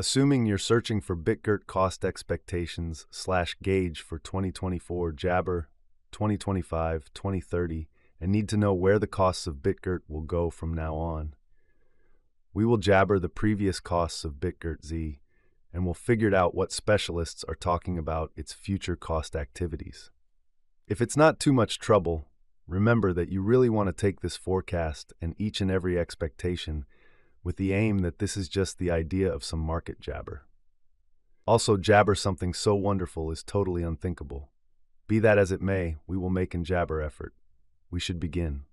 Assuming you're searching for Bitgert cost expectations slash gauge for 2024 Jabber, 2025, 2030, and need to know where the costs of Bitgert will go from now on. We will jabber the previous costs of Bitgert Z, and we'll figure out what specialists are talking about its future cost activities. If it's not too much trouble, remember that you really want to take this forecast and each and every expectation with the aim that this is just the idea of some market jabber. Also, jabber something so wonderful is totally unthinkable. Be that as it may, we will make an jabber effort. We should begin.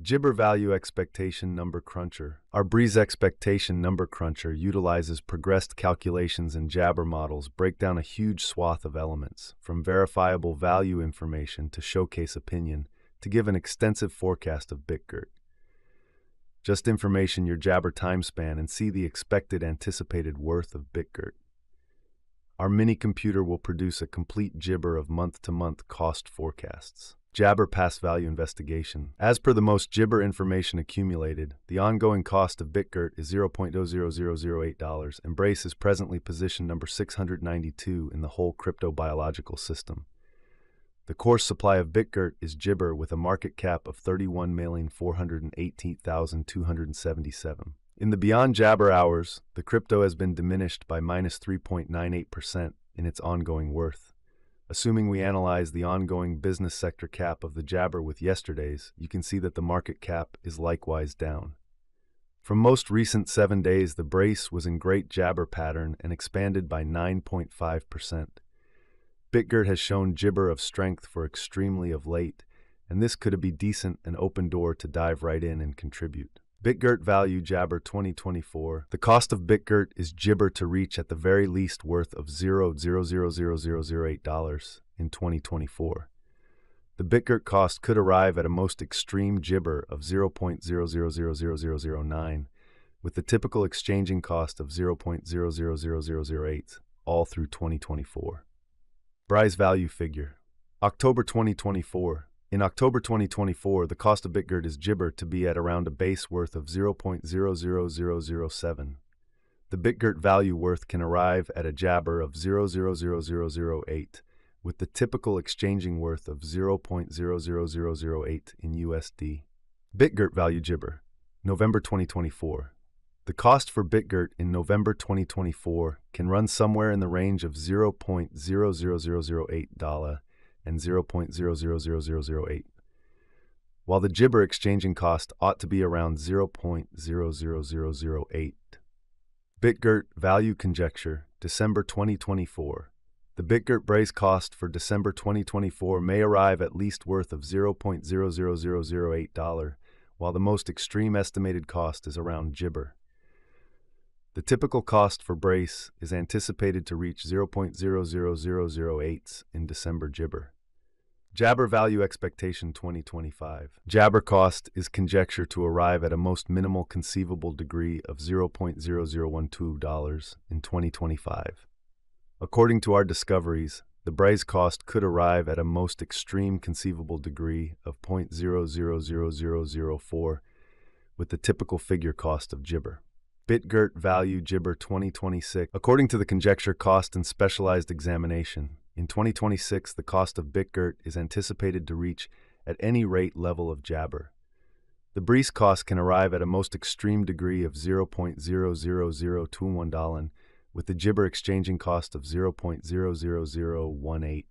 Jibber Value Expectation Number Cruncher. Our Brise Expectation Number Cruncher utilizes progressed calculations and Jabber models break down a huge swath of elements, from verifiable value information to showcase opinion, to give an extensive forecast of Bitgert. Just information your Jabber time span and see the expected anticipated worth of Bitgert. Our mini computer will produce a complete Jibber of month to month cost forecasts. Jabber Past Value Investigation. As per the most Jibber information accumulated, the ongoing cost of Bitgert is $0.00008, and Brise is presently position number 692 in the whole crypto biological system. The course supply of Bitgert is Jibber with a market cap of 31,418,277. In the beyond Jabber hours, the crypto has been diminished by minus 3.98% in its ongoing worth. Assuming we analyze the ongoing business sector cap of the Jabber with yesterday's, you can see that the market cap is likewise down. From most recent seven days, the Brise was in great Jabber pattern and expanded by 9.5%. Bitgert has shown gibber of strength for extremely of late, and this could be decent an open door to dive right in and contribute. Bitgert Value Jabber 2024. The cost of Bitgert is Jibber to reach at the very least worth of $0.00008 in 2024. The Bitgert cost could arrive at a most extreme Jibber of 0.0000009, with the typical exchanging cost of 0.00008 all through 2024. Brise Value Figure October 2024. In October 2024, the cost of Bitgert is Jibber to be at around a base worth of 0.00007. The Bitgert value worth can arrive at a jabber of 0.00008, with the typical exchanging worth of 0.00008 in USD. Bitgert value Jibber, November 2024. The cost for Bitgert in November 2024 can run somewhere in the range of $0.00008 and $0.000008 while the Jibber exchanging cost ought to be around $0.000008 Bitgert Value Conjecture, December 2024. The Bitgert Brise cost for December 2024 may arrive at least worth of $0.00008, while the most extreme estimated cost is around Jibber. The typical cost for Brise is anticipated to reach 0.00008 in December Jibber. Jabber Value Expectation 2025. Jabber cost is conjecture to arrive at a most minimal conceivable degree of $0.0012 in 2025. According to our discoveries, the Brise cost could arrive at a most extreme conceivable degree of $0.00004 with the typical figure cost of Jibber. Bitgert Value Jibber 2026. According to the conjecture cost and specialized examination, in 2026 the cost of Bitgert is anticipated to reach at any rate level of Jabber. The Brise cost can arrive at a most extreme degree of $0.00021 with the Jibber exchanging cost of 0.00018.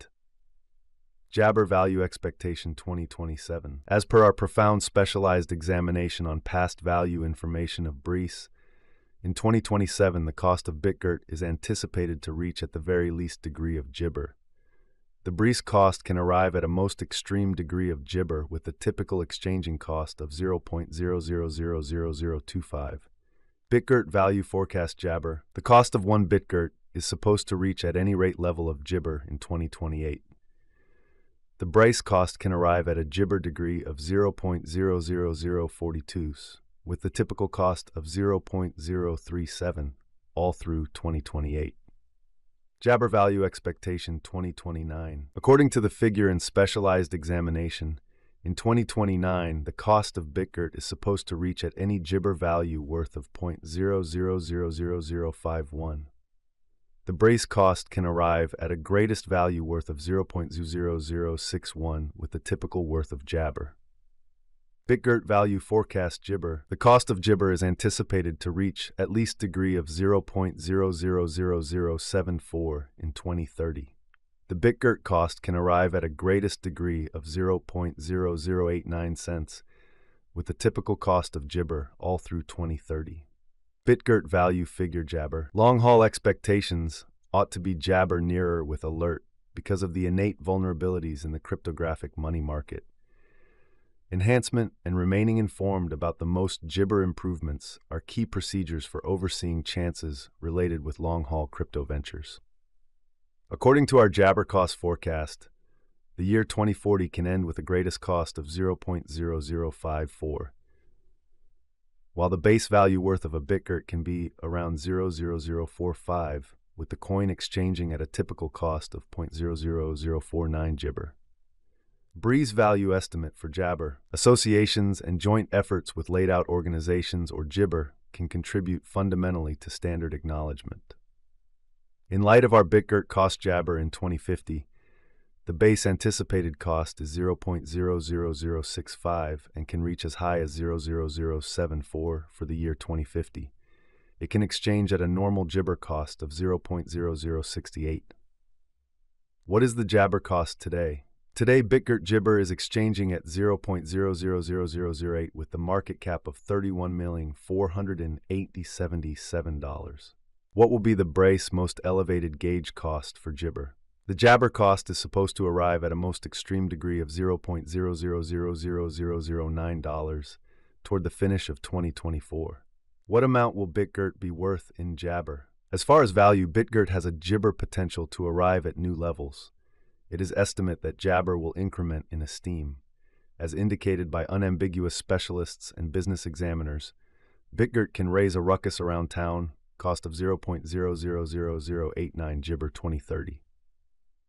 Jabber Value Expectation 2027. As per our profound specialized examination on past value information of Brise, in 2027, the cost of Bitgert is anticipated to reach at the very least degree of Jibber. The Brise cost can arrive at a most extreme degree of Jibber with the typical exchanging cost of 0.000025. Bitgert Value Forecast Jabber. The cost of one Bitgert is supposed to reach at any rate level of Jibber in 2028. The Brise cost can arrive at a Jibber degree of 0.00042 with the typical cost of 0.037 all through 2028. Jabber Value Expectation 2029. According to the figure in specialized examination, in 2029, the cost of Bitgert is supposed to reach at any Jibber value worth of 0.000051, the Brise cost can arrive at a greatest value worth of 0.00061 with the typical worth of Jabber. Bitgert value forecast Jibber. The cost of Jibber is anticipated to reach at least degree of 0.000074 in 2030. The Bitgert cost can arrive at a greatest degree of 0.0089 cents with the typical cost of Jibber all through 2030. Bitgert value figure Jabber. Long haul expectations ought to be Jabber nearer with alert because of the innate vulnerabilities in the cryptographic money market. Enhancement and remaining informed about the most Jibber improvements are key procedures for overseeing chances related with long haul crypto ventures. According to our Jabber cost forecast, the year 2040 can end with a greatest cost of 0.0054, while the base value worth of a Bitgert can be around 0.0045, with the coin exchanging at a typical cost of 0.00049 Jibber. Brise value estimate for Jabber. Associations and joint efforts with laid out organizations or Jibber can contribute fundamentally to standard acknowledgement. In light of our Bitgert cost Jabber in 2050, the base anticipated cost is 0.00065 and can reach as high as 0.0074 for the year 2050. It can exchange at a normal Jibber cost of 0.0068. What is the Jabber cost today? Today, Bitgert Jibber is exchanging at 0.000008 with the market cap of $31,480,77. What will be the Brise most elevated gauge cost for Jibber? The Jabber cost is supposed to arrive at a most extreme degree of $0.000009 toward the finish of 2024. What amount will Bitgert be worth in Jabber? As far as value, Bitgert has a Jibber potential to arrive at new levels. It is estimate that Jabber will increment in esteem. As indicated by unambiguous specialists and business examiners, Bitgert can raise a ruckus around town, cost of 0.000089 Jibber 2030.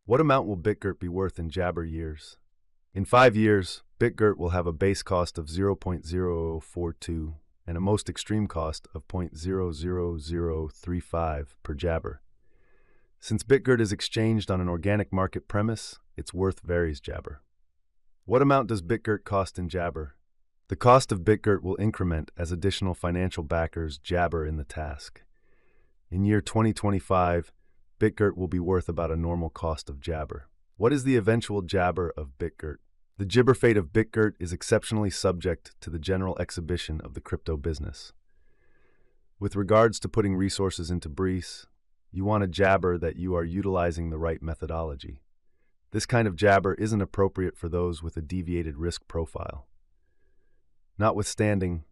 What amount will Bitgert be worth in Jabber years? In five years, Bitgert will have a base cost of 0.0042 and a most extreme cost of 0.00035 per Jabber. Since Bitgert is exchanged on an organic market premise, its worth varies Jabber. What amount does Bitgert cost in Jabber? The cost of Bitgert will increment as additional financial backers jabber in the task. In year 2025, Bitgert will be worth about a normal cost of Jabber. What is the eventual Jabber of Bitgert? The Jibber fate of Bitgert is exceptionally subject to the general exhibition of the crypto business. With regards to putting resources into Brise, you want a jabber that you are utilizing the right methodology. This kind of jabber isn't appropriate for those with a deviated risk profile. Notwithstanding,